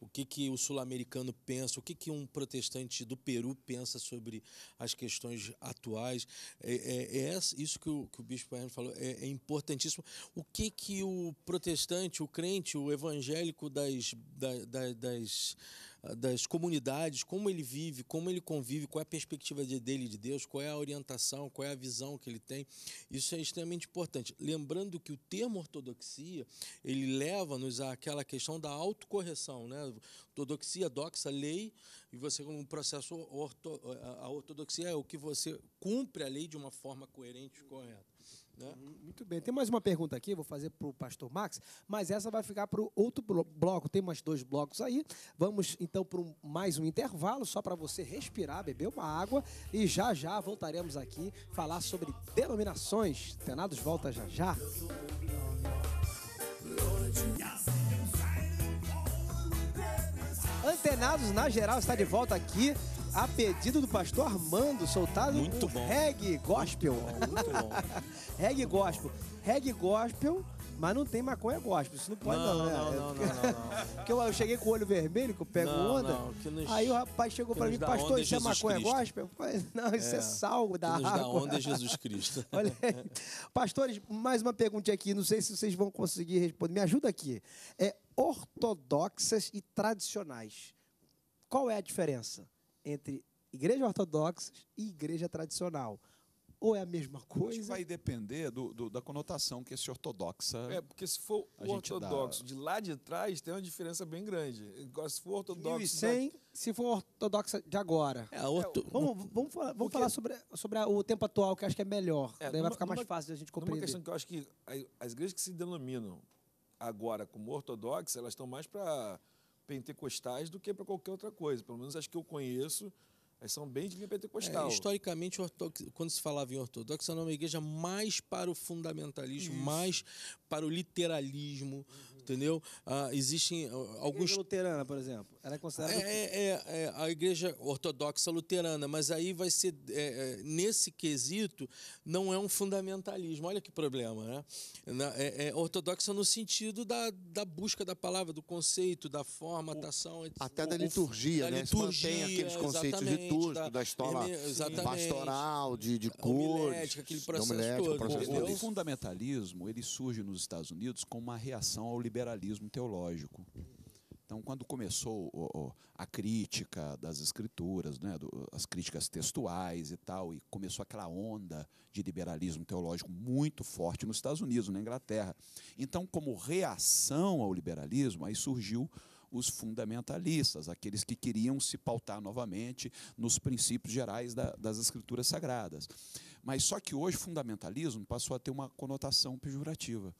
o que, que o sul-americano pensa, o que, que um protestante do Peru pensa sobre as questões atuais. É, é- isso que o, que o Bispo Hermes falou é, importantíssimo. O que, que o protestante, o crente, o evangélico das, da- da- das das comunidades, como ele vive, como ele convive, qual é a perspectiva de- dele de Deus, qual é a orientação, qual é a visão que ele tem. Isso é extremamente importante. Lembrando que o termo ortodoxia, ele leva-nos àquela questão da autocorreção, né? Ortodoxia, doxa, lei, e você como um processo orto, a a ortodoxia é o que você cumpre a lei de uma forma coerente e correta. Né? Muito bem. Tem mais uma pergunta aqui, vou fazer para o pastor Max, mas essa vai ficar para o outro blo- bloco. Tem mais dois blocos aí. Vamos então para um- mais um intervalo, só para você respirar, beber uma água e já já voltaremos aqui falar sobre denominações. Tenados volta já já. Antenados na geral está de volta aqui a pedido do pastor Armando, soltado Muito bom. reggae gospel. Muito bom. Reggae gospel. Reggae gospel, mas não tem maconha gospel. Isso não pode não, Não, né? não, não, não, não, não. Porque eu, eu cheguei com o olho vermelho, que eu pego onda. nos- aí o rapaz chegou nos mim, pastor, é isso é Jesus maconha Cristo. gospel? Falei, não, isso é, É, da que nos água. dá onda é Jesus Cristo. Olha aí. Pastores, mais uma perguntinha aqui, não sei se vocês vão conseguir responder. Me ajuda aqui. É ortodoxas e tradicionais. Qual é a diferença entre igreja ortodoxa e igreja tradicional? Ou é a mesma Acho que coisa? vai depender do- do- da conotação que esse ortodoxa. É, porque se for A o ortodoxo dá- de lá de trás, tem uma diferença bem grande. Se for ortodoxo. 1100, se for ortodoxa de agora. É, a orto- Vamos, vamos falar, vamos Porque- falar sobre, sobre a- o tempo atual, que eu acho que é melhor. É, Daí vai numa- ficar mais numa- fácil da gente compreender. questão que eu acho que a- as igrejas que se denominam agora como ortodoxas, elas estão mais para pentecostais do que para qualquer outra coisa. Pelo menos as que eu conheço, elas são bem de linha É, pentecostal. historicamente, ortodox- quando se falava em ortodoxa, era uma igreja mais para o fundamentalismo, mais para o literalismo, entendeu? Ah, existem ah, A alguns igreja luterana, por exemplo, ela é considerada... É, é, é, é a igreja ortodoxa luterana, mas aí vai ser, é, é, nesse quesito, não é um fundamentalismo. Olha que problema, né? Na- É, é ortodoxa no sentido da, da busca da palavra, do conceito, da formatação. etc. Até da O- o- liturgia, da né? Se mantém aqueles conceitos exatamente, litúrgicos da escola herme- pastoral, de, de cores. aquele processo todo, processo todo. O fundamentalismo ele surge nos Estados Unidos como uma reação ao liberalismo teológico. Então, quando começou o- o- a crítica das escrituras, né, do- as críticas textuais e tal, e começou aquela onda de liberalismo teológico muito forte nos Estados Unidos, na Inglaterra. Então, como reação ao liberalismo, aí surgiu os fundamentalistas, aqueles que queriam se pautar novamente nos princípios gerais da- das escrituras sagradas. Mas só que hoje fundamentalismo passou a ter uma conotação pejorativa.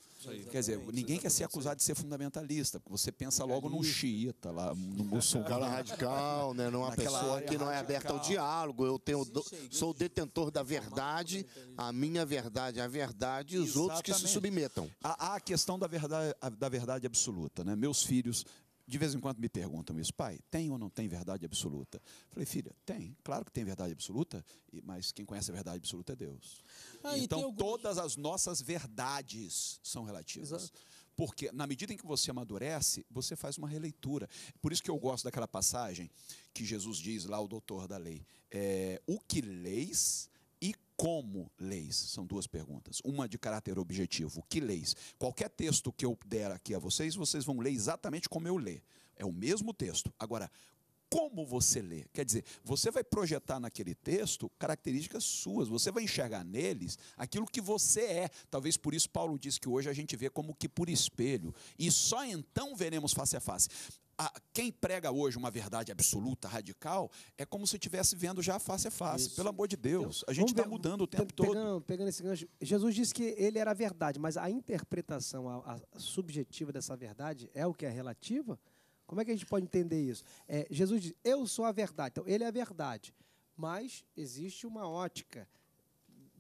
Quer dizer, ninguém quer ser acusado de ser fundamentalista, porque você pensa logo num xiita lá, no Um muçulmano. cara radical, né? Numa Naquela pessoa que não é aberta ao diálogo. Eu tenho, do- a sou detentor da verdade, a minha verdade é a verdade e os outros que se Exatamente. submetam. Há há a questão da verdade, a- da verdade absoluta. Né? Meus filhos de vez em quando me perguntam isso, pai, tem ou não tem verdade absoluta? Falei, filha, tem, claro que tem verdade absoluta, mas quem conhece a verdade absoluta é Deus. Ah, então, alguns- todas as nossas verdades são relativas. Exato. Porque na medida em que você amadurece, você faz uma releitura. Por isso que eu gosto daquela passagem que Jesus diz lá, o doutor da lei. É, o que leis e como leis? São duas perguntas. Uma de caráter objetivo. Que leis? Qualquer texto que eu der aqui a vocês, vocês vão ler exatamente como eu ler. É o mesmo texto. Agora, como você lê? Quer dizer, você vai projetar naquele texto características suas, você vai enxergar neles aquilo que você é. Talvez por isso Paulo diz que hoje a gente vê como que por espelho, e só então veremos face a face. A- quem prega hoje uma verdade absoluta, radical, é como se estivesse vendo já face a face. Isso. Pelo amor de Deus, a gente está mudando o tempo todo. pegando, Pegando esse gancho, Jesus disse que ele era a verdade, mas a interpretação a, a subjetiva dessa verdade é o que é relativa? Como é que a gente pode entender isso? É, Jesus diz, eu sou a verdade. Então, ele é a verdade. Mas existe uma ótica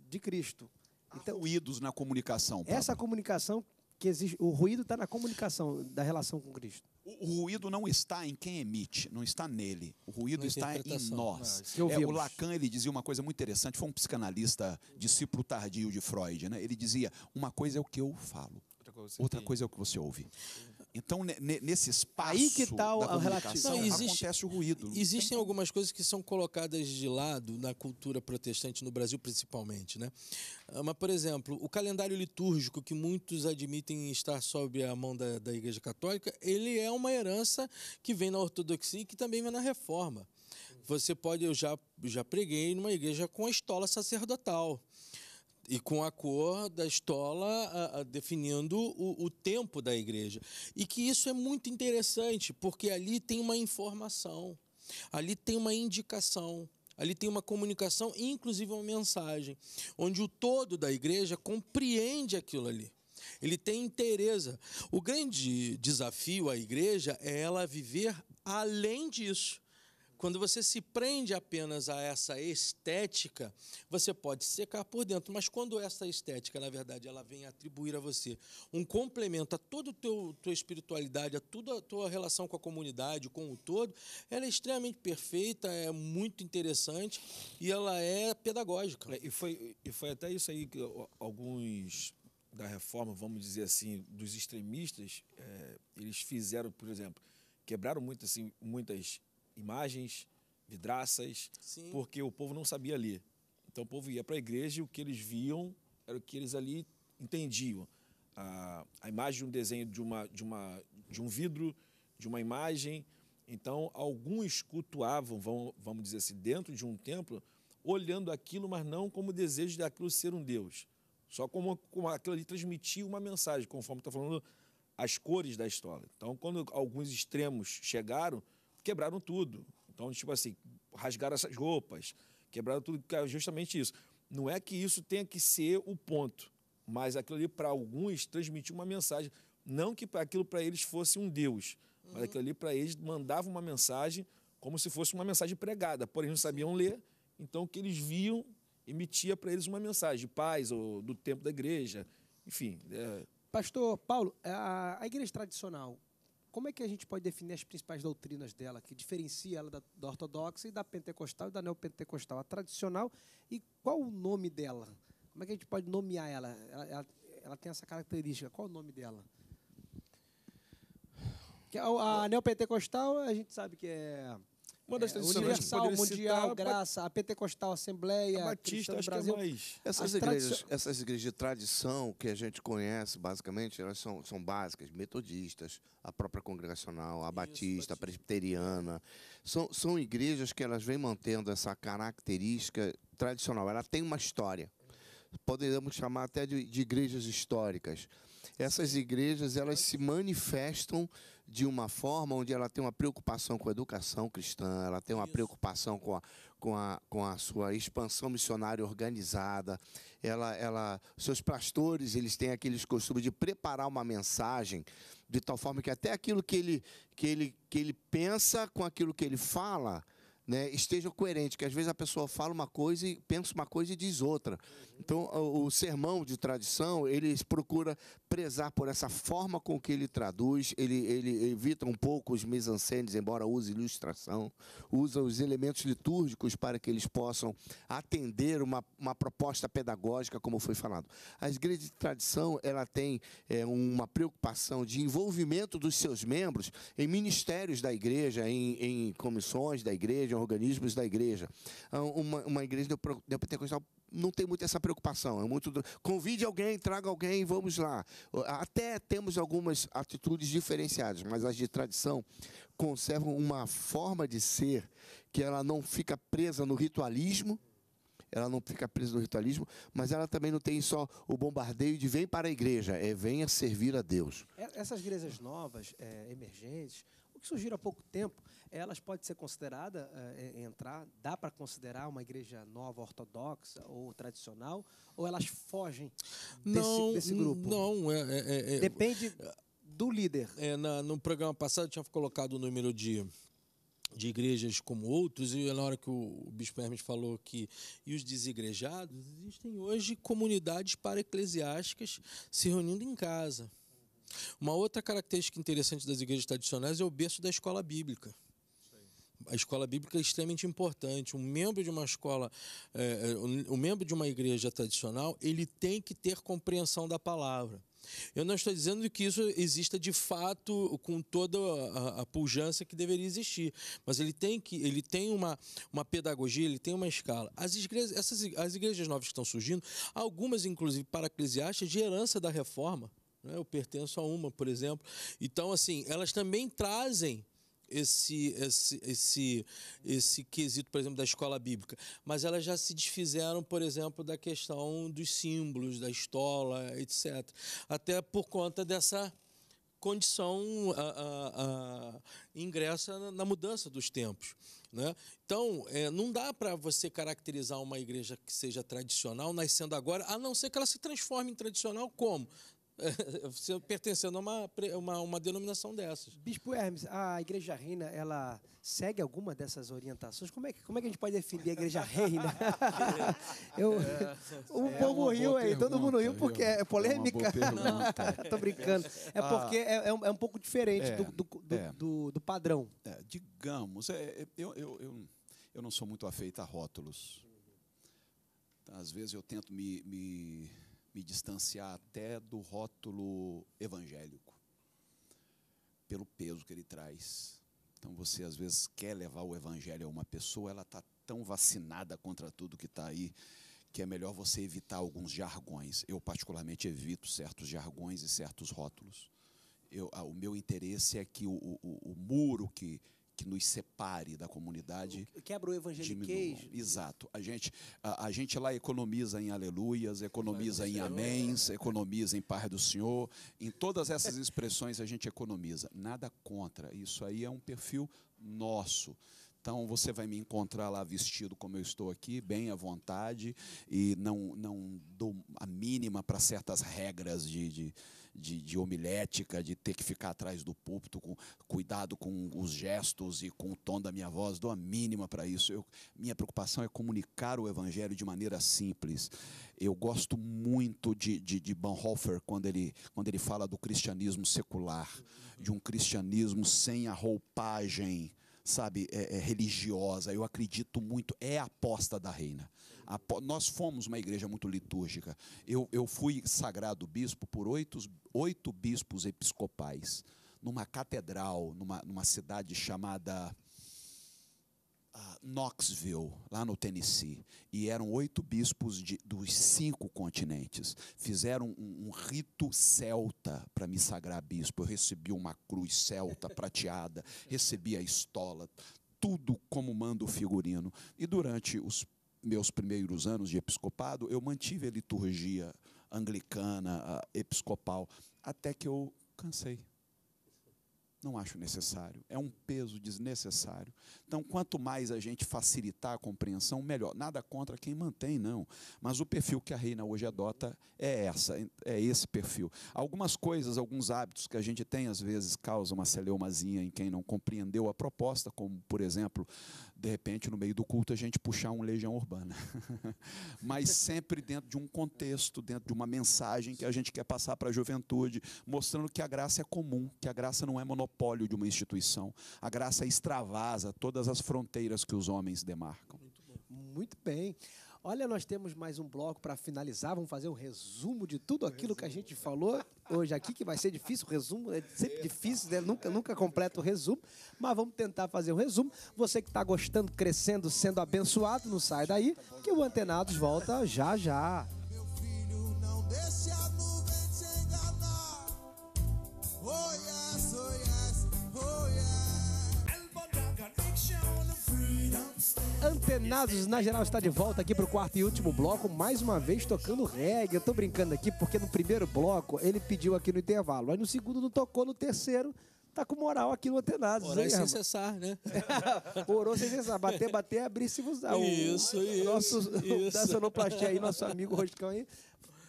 de Cristo. Então, ruídos na comunicação. Essa Pablo. comunicação que existe, o ruído está na comunicação da relação com Cristo. O, ruído não está em quem emite, não está nele. O ruído está em nós. Ah, É, o. Lacan ele dizia uma coisa muito interessante. Foi um psicanalista discípulo tardio de Freud. Né? Ele dizia: uma coisa é o que eu falo, Outra coisa, outra coisa é o que você ouve. Então, ne- ne- nesse espaço Aí que tá o- da comunicação, Não, existe- acontece o ruído. Existem tem algumas coisas que são colocadas de lado na cultura protestante no Brasil, principalmente, né? Ah, Mas, por exemplo, o calendário litúrgico que muitos admitem estar sob a mão da, da Igreja Católica, ele é uma herança que vem na ortodoxia e que também vem na reforma. Você pode, eu já, já preguei numa igreja com a estola sacerdotal e com a cor da estola ah, ah, definindo o, o tempo da igreja. E que isso é muito interessante, porque ali tem uma informação, ali tem uma indicação, ali tem uma comunicação, inclusive uma mensagem, onde o todo da igreja compreende aquilo ali. Ele tem interesse. O grande desafio à igreja é ela viver além disso. Quando você se prende apenas a essa estética, você pode secar por dentro. Mas quando essa estética, na verdade, ela vem atribuir a você um complemento a toda a tua espiritualidade, a toda a tua relação com a comunidade, com o todo, ela é extremamente perfeita, é muito interessante e ela é pedagógica. É, e, foi, e foi até isso aí que alguns da reforma, vamos dizer assim, dos extremistas, é, eles fizeram, por exemplo, quebraram muito, assim, muitas imagens, vidraças, Sim. porque o povo não sabia ler. Então o povo ia para a igreja e o que eles viam era o que eles ali entendiam. A, a imagem de um desenho de, uma, de, uma, de um vidro, de uma imagem. Então, alguns cultuavam, vamos dizer assim, dentro de um templo, olhando aquilo, mas não como desejo daquilo ser um Deus. Só como, como aquilo ali transmitia uma mensagem, conforme está falando as cores da história. Então, quando alguns extremos chegaram, quebraram tudo. Então, tipo assim, rasgaram essas roupas, quebraram tudo, que é justamente isso. Não é que isso tenha que ser o ponto, mas aquilo ali, para alguns, transmitiu uma mensagem. Não que aquilo para eles fosse um Deus, mas aquilo ali para eles mandava uma mensagem como se fosse uma mensagem pregada, porém não sabiam ler, então o que eles viam emitia para eles uma mensagem de paz ou do tempo da igreja, enfim. é, Pastor Paulo, a, a igreja tradicional, como é que a gente pode definir as principais doutrinas dela, que diferencia ela da, da ortodoxa e da pentecostal e da neopentecostal? A tradicional e qual o nome dela? Como é que a gente pode nomear ela? Ela, ela- ela tem essa característica, qual o nome dela? Que a, a neopentecostal, a gente sabe que é, Uma das é tradicionais que universal, poderia mundial, citar, graça, a pentecostal, assembleia, a cristã Batista, acho Brasil. que é mais. Essas As igrejas, tradicio- essas igrejas de tradição que a gente conhece, basicamente, elas são, são básicas, metodistas, a própria congregacional, a batista, a presbiteriana. São, são igrejas que elas vêm mantendo essa característica tradicional. Ela tem uma história. Podemos chamar até de, de igrejas históricas. Essas igrejas, elas se manifestam de uma forma onde ela tem uma preocupação com a educação cristã, ela tem uma Isso. preocupação com a, com a, com a sua expansão missionária organizada. Ela, ela, seus pastores, eles têm aqueles costumes de preparar uma mensagem de tal forma que até aquilo que ele, que ele, que ele pensa com aquilo que ele fala né, estejam coerentes, que às vezes a pessoa fala uma coisa e pensa uma coisa e diz outra. Então, o, o sermão de tradição, ele procura prezar por essa forma com que ele traduz, ele, ele evita um pouco os mise-en-scènes, embora use ilustração, usa os elementos litúrgicos para que eles possam atender uma, uma proposta pedagógica, como foi falado. A igreja de tradição, ela tem é, uma preocupação de envolvimento dos seus membros em ministérios da igreja, em, em comissões da igreja, organismos da igreja. Ah, Uma, uma igreja neopentecostal não tem muito essa preocupação. É muito do- convide alguém, traga alguém, vamos lá. Até temos algumas atitudes diferenciadas, mas as de tradição conservam uma forma de ser que ela não fica presa no ritualismo. Ela não fica presa no ritualismo, mas ela também não tem só o bombardeio de vem para a igreja, é venha servir a Deus. Essas igrejas novas, é, emergentes, que surgiram há pouco tempo, elas podem ser consideradas, é, é, entrar, dá para considerar uma igreja nova, ortodoxa ou tradicional, ou elas fogem desse, não, desse grupo? Não, é, é- é- Depende do líder. é, na- no programa passado eu tinha colocado o número de, de igrejas como outros, e na hora que o, o Bispo Hermes falou que e os desigrejados, existem hoje comunidades para-eclesiásticas se reunindo em casa. Uma outra característica interessante das igrejas tradicionais é o berço da escola bíblica. A escola bíblica é extremamente importante. Um membro de uma escola, é, é, um membro de uma igreja tradicional, ele tem que ter compreensão da palavra. Eu não estou dizendo que isso exista de fato com toda a, pujança que deveria existir, mas ele tem que ele tem uma, uma pedagogia, ele tem uma escala. As igrejas, essas as igrejas novas que estão surgindo, algumas inclusive para eclesiastas de herança da reforma. Né? Eu pertenço a uma, por exemplo. Então, assim, elas também trazem esse, esse, esse, esse quesito, por exemplo, da escola bíblica. Mas elas já se desfizeram, por exemplo, da questão dos símbolos, da estola, etc. Até por conta dessa condição a, a- a- ingressa na- na mudança dos tempos. Né? Então, é, não dá para você caracterizar uma igreja que seja tradicional, nascendo agora, a não ser que ela se transforme em tradicional como? Pertencendo a uma, uma, uma denominação dessas. Bispo Hermes, a igreja reina, ela segue alguma dessas orientações? Como é que, como é que a gente pode definir a igreja reina? Eu, o É povo riu aí, todo mundo riu porque é polêmica. É uma boa pergunta. Tô brincando. É porque é, é um, é um pouco diferente É, do, do, do, é. do- do padrão. É, digamos, é, é, eu, eu, eu, eu não sou muito afeito a rótulos. Às vezes eu tento me, me, me distanciar até do rótulo evangélico, pelo peso que ele traz. Então você às vezes quer levar o evangelho a uma pessoa, ela está tão vacinada contra tudo que está aí, que é melhor você evitar alguns jargões. Eu particularmente evito certos jargões e certos rótulos. Eu, o meu interesse é que o, o- o muro que, que nos separe da comunidade Quebra o evangeliquez. Exato. A gente, a, a gente lá economiza em aleluias, economiza em améns, economiza em paz do Senhor. Em todas essas expressões a gente economiza. Nada contra. Isso aí é um perfil nosso. Então você vai me encontrar lá vestido como eu estou aqui, bem à vontade, e não, não dou a mínima para certas regras de, de, de, de homilética, de ter que ficar atrás do púlpito, com cuidado com os gestos e com o tom da minha voz, dou a mínima para isso. Eu, minha preocupação é comunicar o evangelho de maneira simples. Eu gosto muito de, de, de Bonhoeffer quando ele, quando ele fala do cristianismo secular, de um cristianismo sem a roupagem sabe, é, é religiosa. Eu acredito muito, é a aposta da reina. Nós fomos uma igreja muito litúrgica. Eu, eu fui sagrado bispo por oito, oito bispos episcopais, numa catedral, numa, numa cidade chamada ah, Knoxville, lá no Tennessee, e eram oito bispos de, dos cinco continentes. Fizeram um, um rito celta para me sagrar bispo. Eu recebi uma cruz celta prateada, recebi a estola, tudo como manda o figurino. E durante os meus primeiros anos de episcopado, eu mantive a liturgia anglicana, ah, episcopal, até que eu cansei. Não acho necessário. É um peso desnecessário. Então, quanto mais a gente facilitar a compreensão, melhor. Nada contra quem mantém, não. Mas o perfil que a reina hoje adota é essa, é esse perfil. Algumas coisas, alguns hábitos que a gente tem, às vezes, causam uma celeumazinha em quem não compreendeu a proposta, como, por exemplo, de repente, no meio do culto, a gente puxar um Legião Urbana. Mas sempre dentro de um contexto, dentro de uma mensagem que a gente quer passar para a juventude, mostrando que a graça é comum, que a graça não é monopólio de uma instituição. A graça extravasa todas as fronteiras que os homens demarcam. Muito bem. Olha, nós temos mais um bloco para finalizar. Vamos fazer um resumo de tudo aquilo que a gente falou hoje aqui, que vai ser difícil. O resumo é sempre difícil, né? nunca, nunca completa o resumo, mas vamos tentar fazer um resumo. Você que está gostando, crescendo, sendo abençoado, não sai daí, que o Antenados volta já já. Antenados na geral está de volta aqui para o quarto e último bloco, mais uma vez tocando reggae. Eu tô brincando aqui porque no primeiro bloco ele pediu aqui no intervalo, aí no segundo não tocou, no terceiro tá com moral aqui no Antenados. Orar hein, sem cessar, né? Orou sem cessar, bater, bater, abrir se usar. O- Isso, o isso, Nosso, isso. da sonoplastia aí, nosso amigo Roscão aí,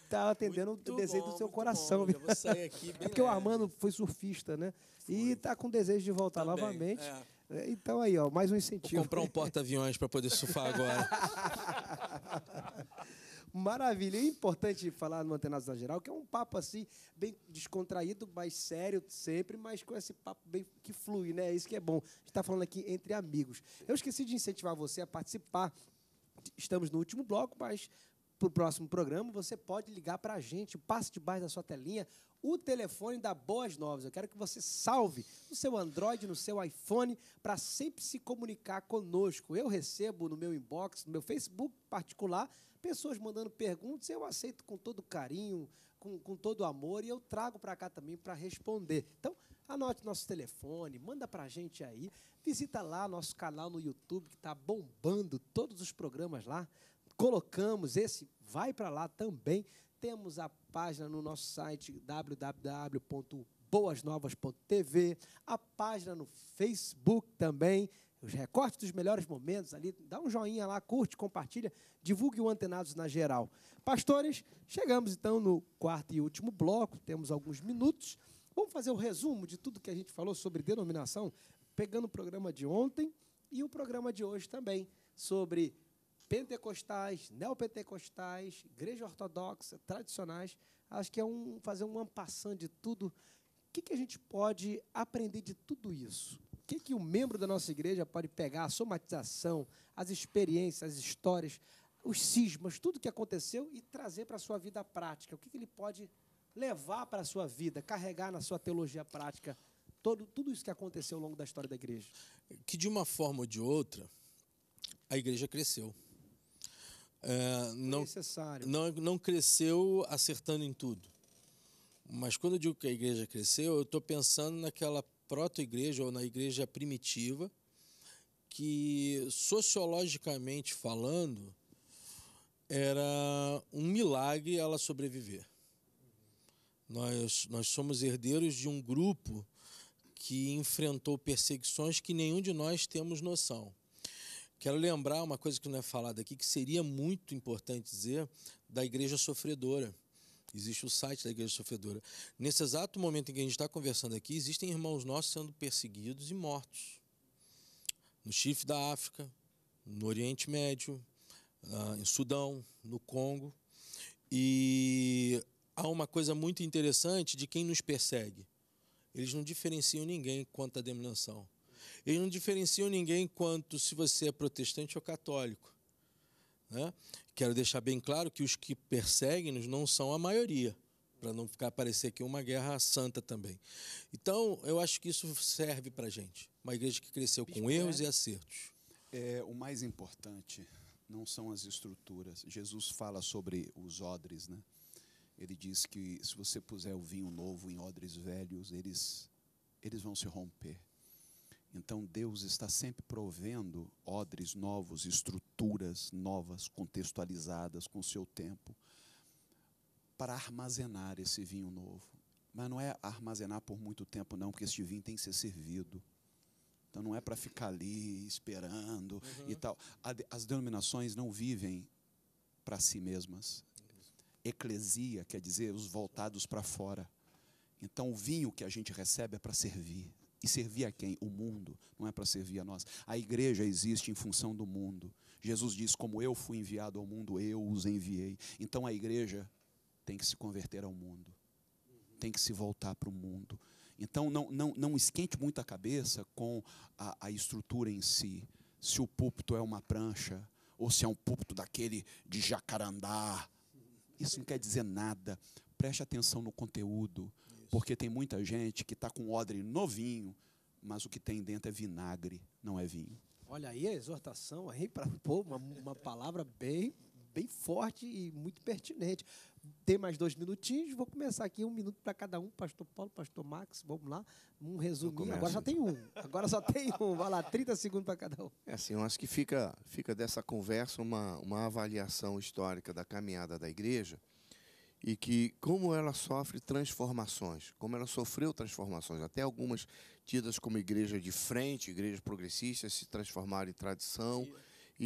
tá atendendo Muito o desejo bom, do seu coração. bom. É porque o leve. Armando foi surfista, né? E tá com desejo de voltar Também, novamente. é. É, Então aí, ó, mais um Vou incentivo. comprar um porta-aviões para poder surfar agora. Maravilha. É importante falar no Antenados na Geral, que é um papo assim, bem descontraído, mais sério sempre, mas com esse papo bem que flui, né? É isso que é bom. A gente está falando aqui entre amigos. Eu esqueci de incentivar você a participar. Estamos no último bloco, mas para o próximo programa você pode ligar para a gente. Passe debaixo da sua telinha o telefone da Boas Novas. Eu quero que você salve no seu Android, no seu iPhone, para sempre se comunicar conosco. Eu recebo no meu inbox, no meu Facebook particular, pessoas mandando perguntas, eu aceito com todo carinho, com, com todo amor, e eu trago para cá também para responder. Então, anote nosso telefone, manda para a gente aí, visita lá nosso canal no YouTube, que está bombando todos os programas lá. Colocamos esse, vai para lá também. Temos a página no nosso site www.boasnovas.tv, a página no Facebook também, os recortes dos melhores momentos ali. Dá um joinha lá, curte, compartilha, divulgue o Antenados na geral. Pastores, chegamos então no quarto e último bloco, temos alguns minutos. Vamos fazer o resumo de tudo que a gente falou sobre denominação, pegando o programa de ontem e o programa de hoje também, sobre pentecostais, neopentecostais, igreja ortodoxa, tradicionais. Acho que é um fazer um ampassando de tudo. O que, que a gente pode aprender de tudo isso? O que, que o membro da nossa igreja pode pegar, a somatização, as experiências, as histórias, os cismas, tudo que aconteceu e trazer para a sua vida prática? O que, que ele pode levar para a sua vida, carregar na sua teologia prática todo, tudo isso que aconteceu ao longo da história da igreja? que de uma forma ou de outra, a igreja cresceu. É, não, necessário. não, não cresceu acertando em tudo. Mas quando eu digo que a igreja cresceu, eu estou pensando naquela proto-igreja ou na igreja primitiva, que sociologicamente falando, era um milagre ela sobreviver. Nós, nós somos herdeiros de um grupo que enfrentou perseguições que nenhum de nós temos noção. Quero lembrar uma coisa que não é falada aqui, que seria muito importante dizer, da Igreja Sofredora. Existe o site da Igreja Sofredora. Nesse exato momento em que a gente está conversando aqui, existem irmãos nossos sendo perseguidos e mortos. No chifre da África, no Oriente Médio, ah, em Sudão, no Congo. E há uma coisa muito interessante de quem nos persegue. Eles não diferenciam ninguém quanto à denominação. Eles não diferenciam ninguém quanto se você é protestante ou católico. Né? Quero deixar bem claro que os que perseguem-nos não são a maioria, para não ficar parecer aqui uma guerra santa também. Então, eu acho que isso serve para a gente. Uma igreja que cresceu com erros e acertos. É, o mais importante não são as estruturas. Jesus fala sobre os odres, né? Ele diz que se você puser o vinho novo em odres velhos, eles, eles vão se romper. Então Deus está sempre provendo odres novos, estruturas novas, contextualizadas com o seu tempo, para armazenar esse vinho novo. Mas não é armazenar por muito tempo, não, porque este vinho tem que ser servido. Então não é para ficar ali esperando e tal. As denominações não vivem para si mesmas. Eclesia quer dizer os voltados para fora. Então o vinho que a gente recebe é para servir. E servir a quem? O mundo, não é para servir a nós. A igreja existe em função do mundo. Jesus diz: Como eu fui enviado ao mundo, eu os enviei. Então a igreja tem que se converter ao mundo, tem que se voltar para o mundo. Então não, não, não esquente muito a cabeça com a, a estrutura em si. Se o púlpito é uma prancha, ou se é um púlpito daquele de jacarandá. Isso não quer dizer nada. Preste atenção no conteúdo, porque tem muita gente que está com odre novinho, mas o que tem dentro é vinagre, não é vinho. Olha aí a exortação aí para pô, uma, uma palavra bem, bem forte e muito pertinente. Tem mais dois minutinhos, vou começar aqui um minuto para cada um, Pastor Paulo, Pastor Max, vamos lá, um resuminho. começo, Agora já tem um, agora só tem um, vai lá, 30 segundos para cada um. É assim, eu acho que fica, fica dessa conversa uma, uma avaliação histórica da caminhada da igreja e que como ela sofre transformações, como ela sofreu transformações, até algumas tidas como igreja de frente, igrejas progressistas se transformaram em tradição e,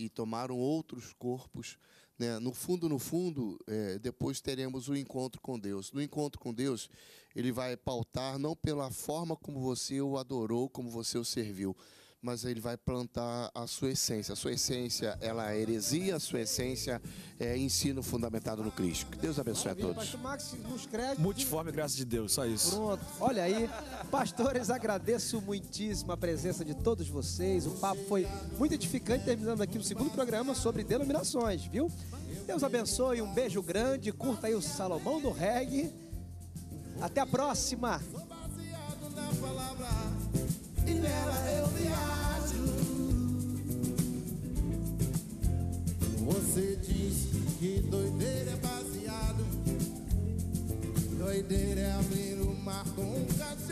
e- e- tomaram outros corpos. né? No fundo, no fundo, eh, depois teremos o encontro com Deus. No encontro com Deus, ele vai pautar não pela forma como você o adorou, como você o serviu, mas ele vai plantar a sua essência. A sua essência ela é heresia, a sua essência é ensino fundamentado no Cristo. Que Deus abençoe a todos. Pastor Max, nos créditos. Multiforme, graças de Deus, só isso. Pronto. Olha aí, pastores, agradeço muitíssimo a presença de todos vocês. O papo foi muito edificante, terminando aqui o segundo programa sobre denominações, viu? Deus abençoe, um beijo grande, curta aí o Salomão do Reggae. Até a próxima! E nela eu viajo. Você diz que doideira é baseado, doideira é abrir o mar com um cachorro.